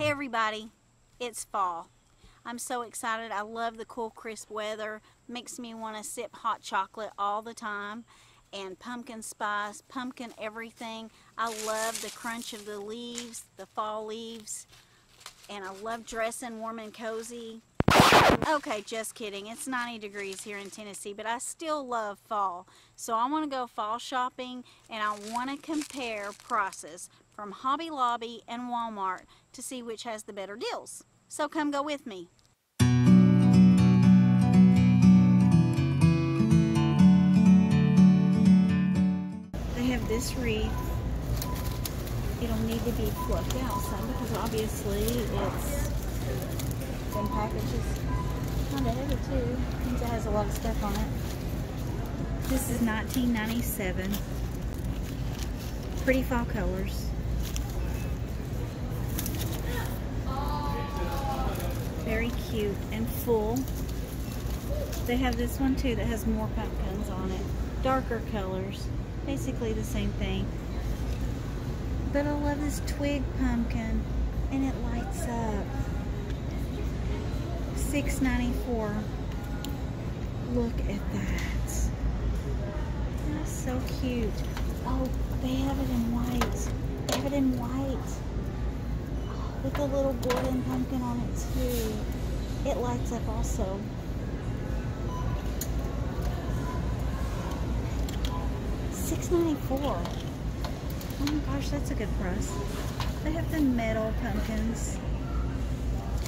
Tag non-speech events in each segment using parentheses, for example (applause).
Hey everybody, it's fall. I'm so excited. I love the cool crisp weather. Makes me want to sip hot chocolate all the time. And pumpkin spice, pumpkin everything. I love the crunch of the leaves, the fall leaves. And I love dressing warm and cozy. Okay, just kidding. It's 90 degrees here in Tennessee, but I still love fall. So I want to go fall shopping and I want to compare prices from Hobby Lobby and Walmart to see which has the better deals. So come go with me. They have this wreath. It'll need to be fluffed out some because obviously it's in packages. Kind of heavy too. It has a lot of stuff on it. This is 1997. Pretty fall colors. Very cute and full. They have this one too that has more pumpkins on it. Darker colors. Basically the same thing. But I love this twig pumpkin and it lights up. $6.94. Look at that. That's so cute. Oh, they have it in white. They have it in white. With a little golden pumpkin on it too. It lights up also. Six ninety four. Oh my gosh, that's a good price. They have the metal pumpkins.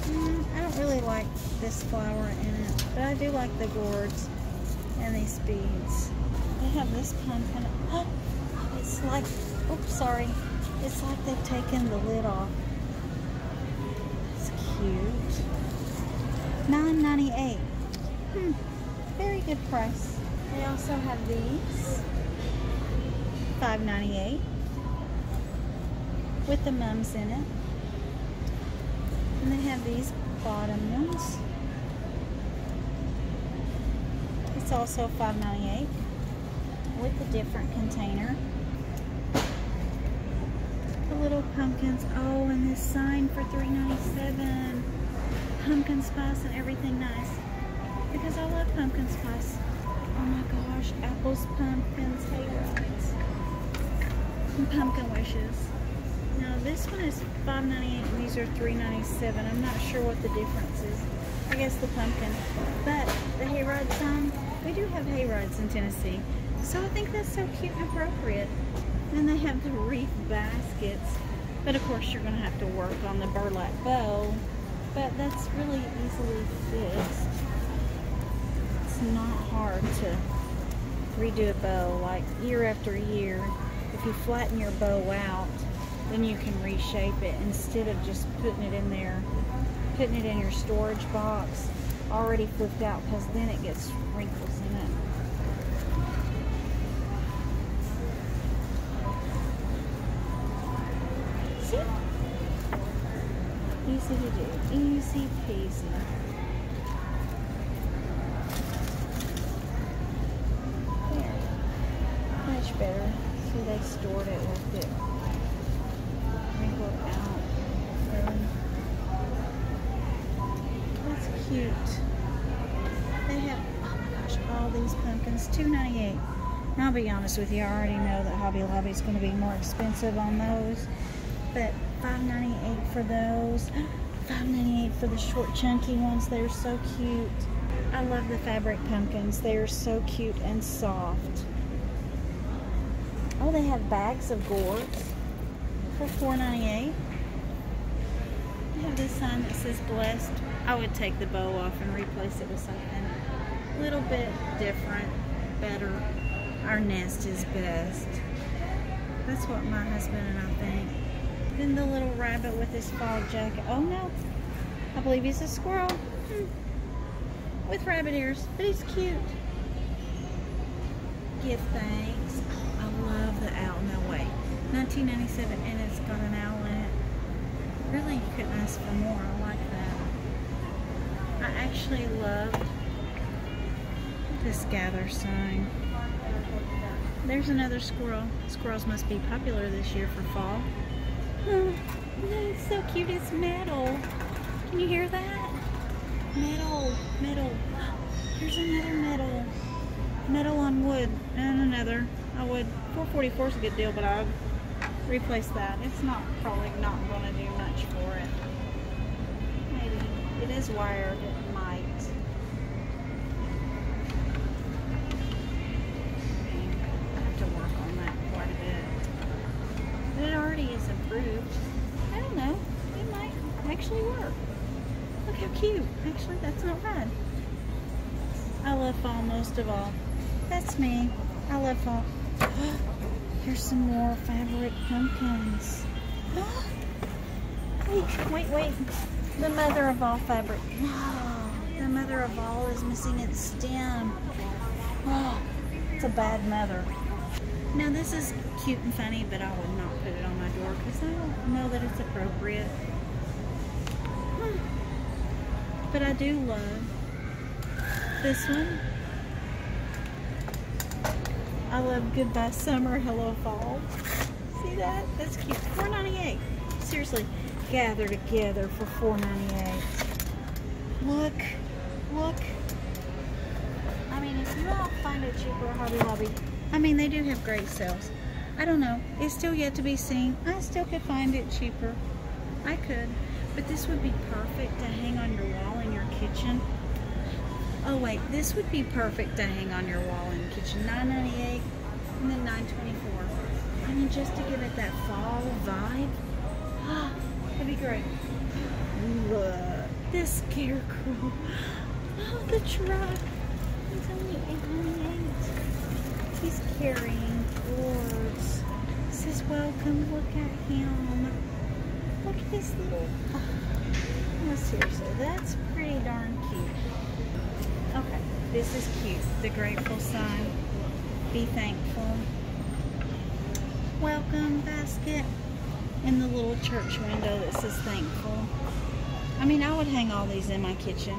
Mm, I don't really like this flower in it, but I do like the gourds and these beads. They have this pumpkin. Oh, (gasps) it's like, oops, sorry. It's like they've taken the lid off. Cute. $9.98. Hmm, very good price. They also have these. $5.98 with the mums in it. And they have these bottom ones. It's also $5.98 with a different container. Little pumpkins. Oh, and this sign for $3.97. Pumpkin spice and everything nice. Because I love pumpkin spice. Oh my gosh, apples, pumpkins, hayrides, and pumpkin wishes. Now this one is $5.98 and these are $3.97. I'm not sure what the difference is. I guess the pumpkin. But the hayride sign, we do have hayrides in Tennessee. So I think that's so cute and appropriate. Then they have the wreath baskets. But of course you're going to have to work on the burlap bow. But that's really easily fixed. It's not hard to redo a bow like year after year. If you flatten your bow out, then you can reshape it instead of just putting it in there, putting it in your storage box already flipped out because then it gets wrinkles in it. Easy to do. Easy peasy. There. Much better. See, they stored it with it wrinkled out. That's cute. They have, oh my gosh, all these pumpkins. $2.98. Now, I'll be honest with you, I already know that Hobby Lobby is going to be more expensive on those. But $5.98 for those. (gasps) $5.98 for the short chunky ones. They're so cute. I love the fabric pumpkins. They are so cute and soft. Oh, they have bags of gourds for $4.98. I have this sign that says blessed. I would take the bow off and replace it with something a little bit different, better. Our nest is best. That's what my husband and I think. Then the little rabbit with his fall jacket. Oh no, I believe he's a squirrel. Hmm. With rabbit ears, but he's cute. Give thanks. I love the owl. No way. 1997 and it's got an owl in it. Really, you couldn't ask for more. I like that. I actually love this gather sign. There's another squirrel. Squirrels must be popular this year for fall. It's so cute. It's metal. Can you hear that? Metal, metal. Here's another metal. Metal on wood and another. I would. 444 is a good deal, but I'd replace that. It's not probably not going to do much for it. Maybe. It is wired. Improved. I don't know. It might actually work. Look how cute. Actually, that's not bad. I love fall most of all. That's me. I love fall. (gasps) Here's some more fabric pumpkins. (gasps) wait, wait, wait. The mother of all fabric. Oh, (gasps) the mother of all is missing its stem. Oh, it's a bad mother. Now this is cute and funny, but I would not put it on my door because I don't know that it's appropriate. But I do love this one. I love Goodbye Summer, Hello Fall. See that? That's cute. $4.98. Seriously, gather together for $4.98. Look, look. I mean, if you all find it cheaper Hobby Lobby, I mean, they do have great sales. I don't know. It's still yet to be seen. I still could find it cheaper. I could. But this would be perfect to hang on your wall in your kitchen. Oh wait, this would be perfect to hang on your wall in the kitchen. $9.98 and then $9.24. I mean, just to give it that fall vibe. (gasps) That'd be great. Look, this scarecrow. Oh, the truck. Only $8.98. He's carrying boards. says, welcome, look at him. Look at this little... Oh, seriously, that's pretty darn cute. Okay, this is cute. The grateful sign. Be thankful. Welcome basket. And the little church window that says thankful. I mean, I would hang all these in my kitchen.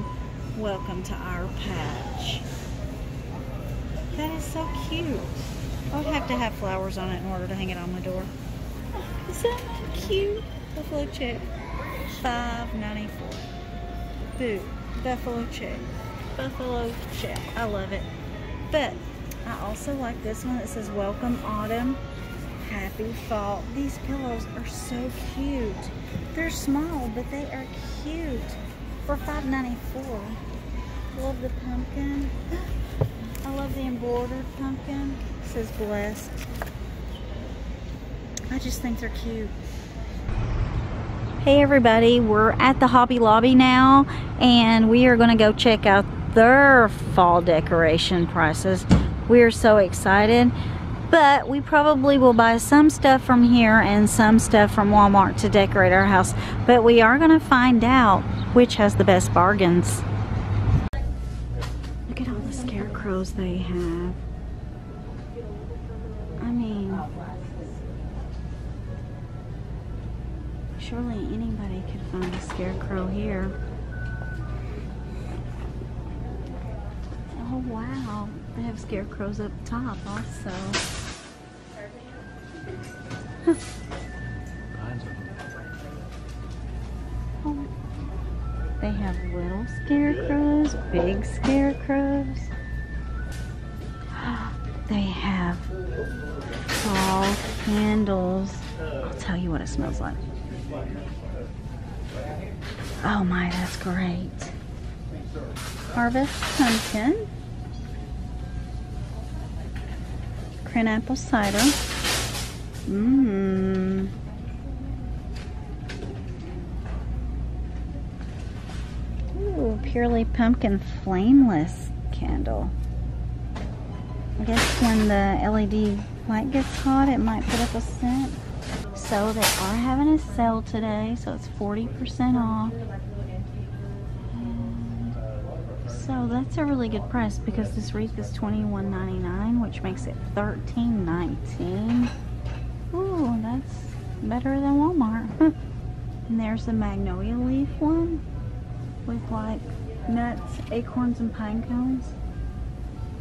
Welcome to our patch. That is so cute. I would have to have flowers on it in order to hang it on my door. Is that cute? Buffalo check. Five ninety four. Boo. Buffalo check. Buffalo check. I love it. But I also like this one that says Welcome Autumn. Happy Fall. These pillows are so cute. They're small, but they are cute. For $5.94. Love the pumpkin. (gasps) I love the embroidered pumpkin. It says blessed. I just think they're cute. Hey everybody, we're at the Hobby Lobby now and we are going to go check out their fall decoration prices. We are so excited. But we probably will buy some stuff from here and some stuff from Walmart to decorate our house. But we are going to find out which has the best bargains. Look at all the scarecrows they have. Surely anybody could find a scarecrow here. Oh wow, they have scarecrows up top also. Oh, (laughs) they have little scarecrows, big scarecrows. (gasps) They have tall candles. I'll tell you what it smells like. Oh my, that's great. Harvest pumpkin. Cran apple cider. Mmm. Ooh, purely pumpkin flameless candle. I guess when the LED light gets hot, it might put up a scent. So they are having a sale today, so it's 40% off. And so that's a really good price because this wreath is $21.99, which makes it $13.19. Ooh, that's better than Walmart. (laughs) and there's the magnolia leaf one with like nuts, acorns, and pine cones.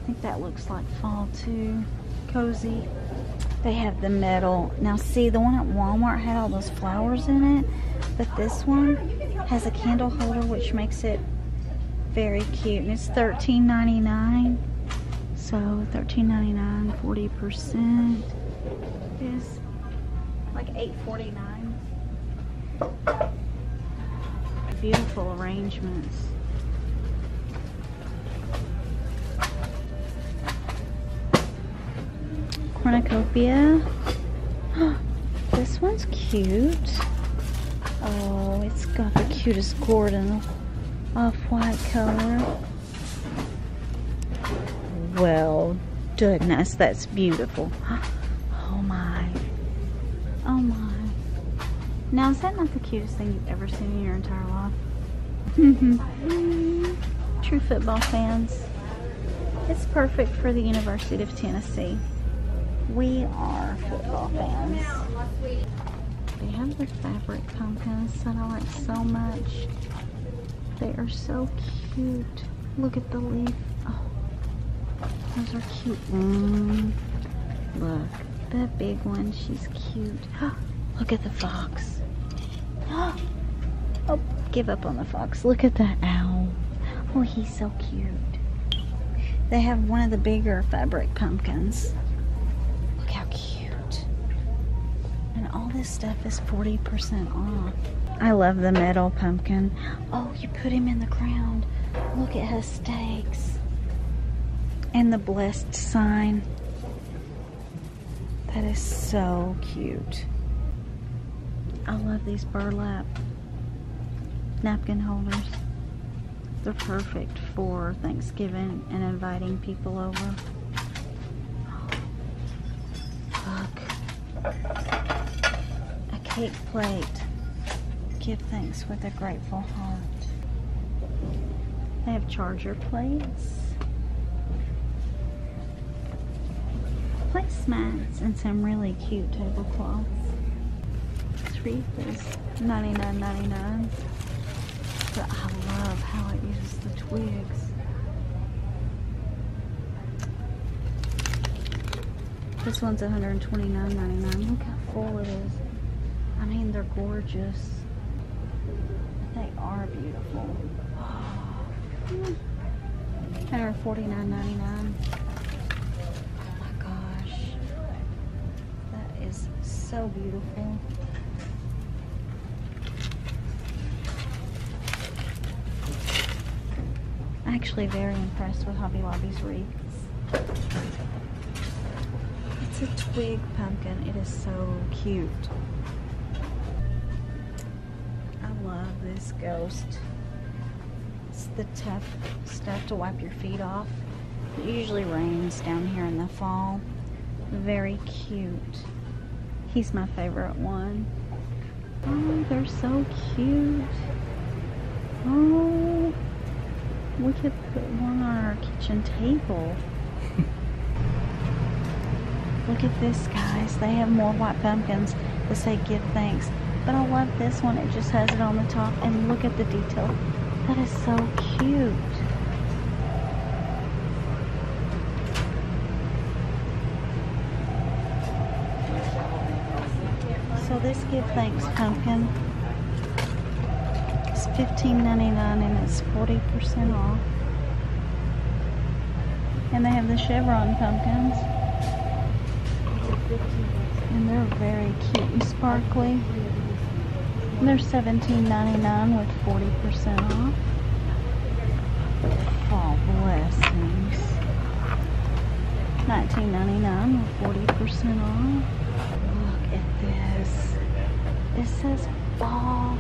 I think that looks like fall too. Cozy. They have the metal. Now see, the one at Walmart had all those flowers in it, but this one has a candle holder which makes it very cute. And it's $13.99. So $13.99, 40% is like $8.49. Beautiful arrangements. Cornucopia. (gasps) this one's cute. Oh, it's got the cutest Gordon off-white color. Well, goodness, that's beautiful. (gasps) Oh my. Oh my. Now, is that not the cutest thing you've ever seen in your entire life? (laughs) True football fans. It's perfect for the University of Tennessee. We are football fans. They have the fabric pumpkins that I like so much. They are so cute. Look at the leaf. Oh, those are cute. Mm. Look, that big one, she's cute. (gasps) Look at the fox. (gasps) Oh, give up on the fox. Look at that owl. Oh, he's so cute. They have one of the bigger fabric pumpkins. Look how cute. And all this stuff is 40% off. I love the metal pumpkin. Oh, you put him in the ground. Look at his stakes. And the blessed sign. That is so cute. I love these burlap napkin holders. They're perfect for Thanksgiving and inviting people over. (gasps) Look. Cake plate. Give thanks with a grateful heart. They have charger plates. Placemats and some really cute tablecloths. This wreath is $99.99. But I love how it uses the twigs. This one's $129.99. Look how full it is. I mean, they're gorgeous. They are beautiful. (gasps) $149.99. Oh my gosh. That is so beautiful. actually very impressed with Hobby Lobby's wreaths. It's a twig pumpkin. It is so cute. This ghost. It's the tough stuff to wipe your feet off. It usually rains down here in the fall. Very cute. He's my favorite one. Oh, they're so cute. Oh, we could put one on our kitchen table. (laughs) Look at this, guys. They have more white pumpkins that say give thanks. But I love this one. It just has it on the top. And look at the detail. That is so cute. So this give thanks pumpkin $15.99 and it's 40% off. And they have the chevron pumpkins. And they're very cute and sparkly. And they're $17.99 with 40% off. Oh, blessings. $19.99 with 40% off. Look at this. It says fall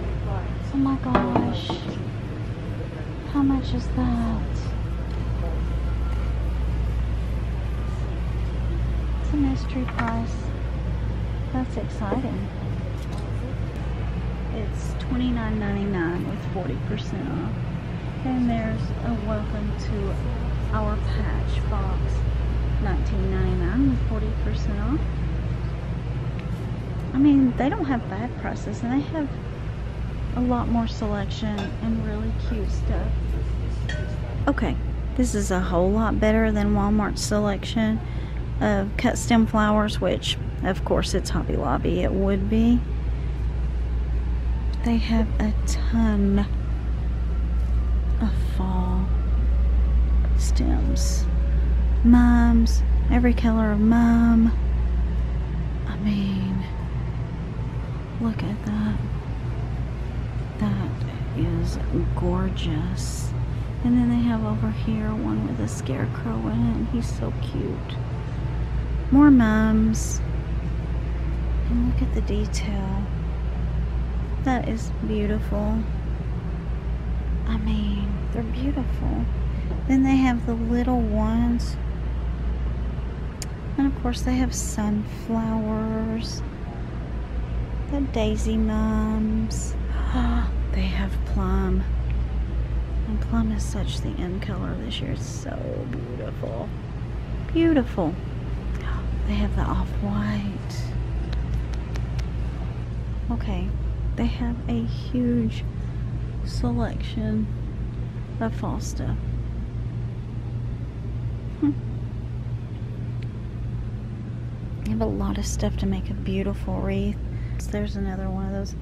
Oh my gosh. How much is that? It's a mystery price. That's exciting. It's $29.99 with 40% off. And there's a welcome to our patch box. $19.99 with 40% off. I mean, they don't have bad prices and they have a lot more selection and really cute stuff. Okay, this is a whole lot better than Walmart's selection of cut stem flowers, which Of course, it's Hobby Lobby. It would be. They have a ton of fall stems. Mums. Every color of mum. I mean, look at that. That is gorgeous. And then they have over here one with a scarecrow in it, he's so cute. More mums. And look at the detail. That is beautiful. I mean, they're beautiful. Then they have the little ones. And of course they have sunflowers. The daisy mums. (gasps) they have plum. And plum is such the end color this year. It's so beautiful. Beautiful. They have the off-white. Okay. They have a huge selection of fall stuff. Hmm. They have a lot of stuff to make a beautiful wreath. There's another one of those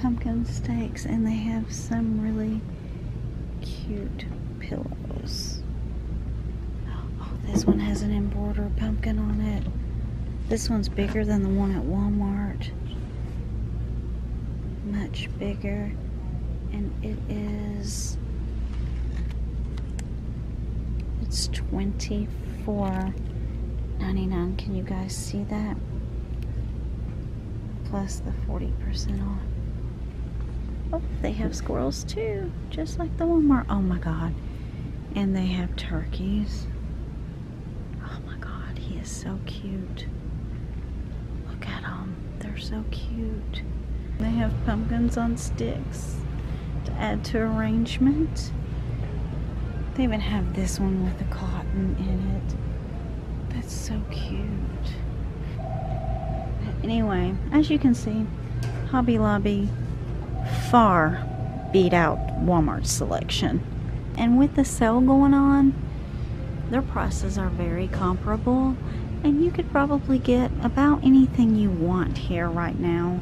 pumpkin stakes and they have some really cute pillows. Oh, this one has an embroidered pumpkin on it. This one's bigger than the one at Walmart. Much bigger. And it is it's 24 99 Can you guys see that? Plus the 40% off. Oh, they have squirrels too, just like the Walmart. Oh my god. And they have turkeys. Oh my god, he is so cute. Look at them. They're so cute. They have pumpkins on sticks to add to arrangement. They even have this one with the cotton in it. That's so cute. Anyway, as you can see, Hobby Lobby far beat out Walmart's selection. And with the sale going on, their prices are very comparable and you could probably get about anything you want here right now.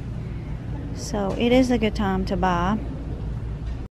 So it is a good time to buy.